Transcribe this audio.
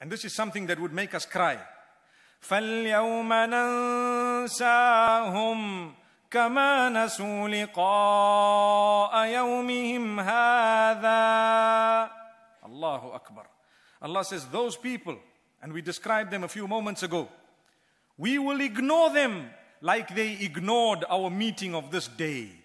And this is something that would make us cry. فاليوم ننساهم كما نسوا لقاء يومهم هذا. الله أكبر Allah says those people and we described them a few moments ago we will ignore them like they ignored our meeting of this day.